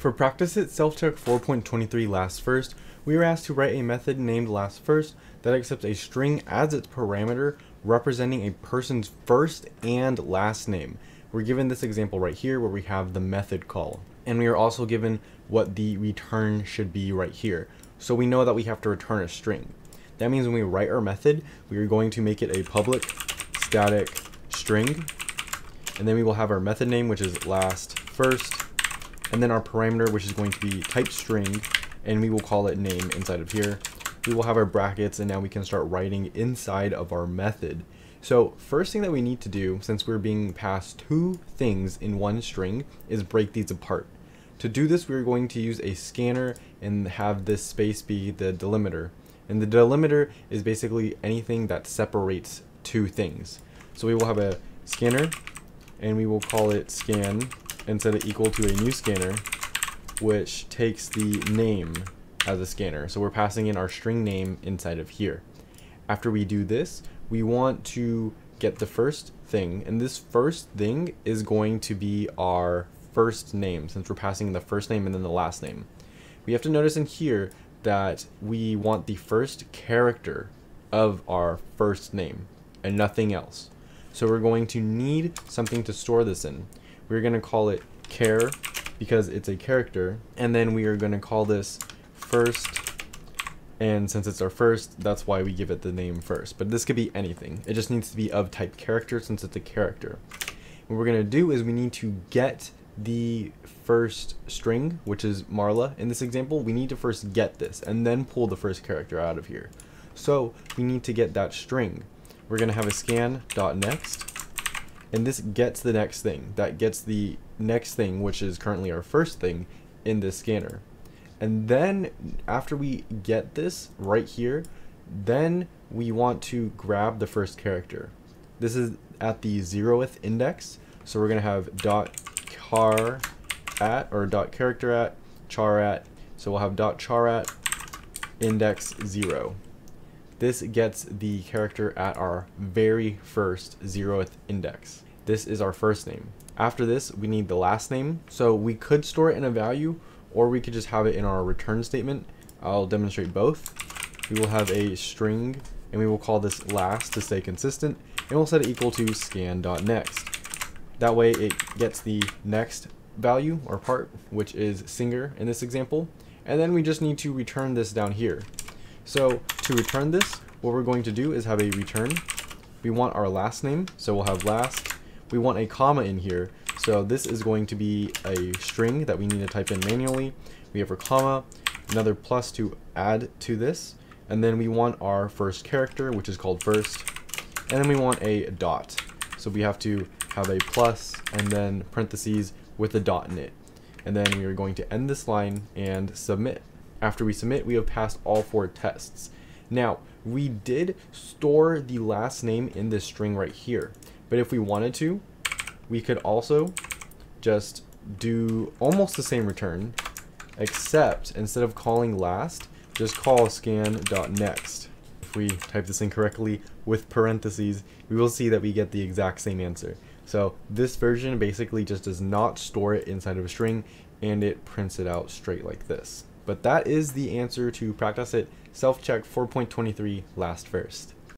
For practice it self-check 4.23 last first, we were asked to write a method named last first that accepts a string as its parameter representing a person's first and last name. We're given this example right here where we have the method call. And we are also given what the return should be right here. So we know that we have to return a string. That means when we write our method, we are going to make it a public static string. And then we will have our method name, which is last first. And then our parameter, which is going to be type string. And we will call it name inside of here. We will have our brackets, and now we can start writing inside of our method. So first thing that we need to do, since we're being passed two things in one string, is break these apart. To do this, we're going to use a scanner and have this space be the delimiter. And the delimiter is basically anything that separates two things. So we will have a scanner and we will call it scan and set it equal to a new scanner which takes the name as a scanner. So we're passing in our string name inside of here. After we do this, we want to get the first thing and this first thing is going to be our first name since we're passing in the first name and then the last name. We have to notice in here that we want the first character of our first name and nothing else. So we're going to need something to store this in. We're going to call it char because it's a character and then we are going to call this first and since it's our first that's why we give it the name first. But this could be anything. It just needs to be of type character since it's a character. What we're going to do is we need to get the first string, which is Marla in this example, we need to first get this and then pull the first character out of here. So we need to get that string. We're going to have a scan dot next, and this gets the next thing. That gets the next thing, which is currently our first thing in this scanner. And then after we get this right here, then we want to grab the first character. This is at the zeroth index. So we're going to have dot char at or dot character at char at. So we'll have dot char at index zero. This gets the character at our very first zeroth index. This is our first name. After this, we need the last name. So we could store it in a value or we could just have it in our return statement. I'll demonstrate both. We will have a string and we will call this last to stay consistent and we'll set it equal to scan.next. That way it gets the next value or part, which is singer in this example. And then we just need to return this down here. So to return this, what we're going to do is have a return. We want our last name, so we'll have last. We want a comma in here, so this is going to be a string that we need to type in manually. We have our comma, another plus to add to this, and then we want our first character, which is called first, and then we want a dot. So we have to have a plus and then parentheses with a dot in it. And then we are going to end this line and submit. After we submit, we have passed all four tests. Now, we did store the last name in this string right here. But if we wanted to, we could also just do almost the same return, except instead of calling last, just call scan.next. If we type this incorrectly with parentheses, we will see that we get the exact same answer. So this version basically just does not store it inside of a string and it prints it out straight like this. But that is the answer to practice it self-check 4.23 last first.